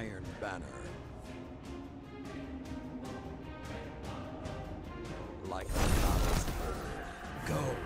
Iron Banner. Like a goddess. Go.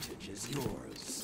advantage is yours.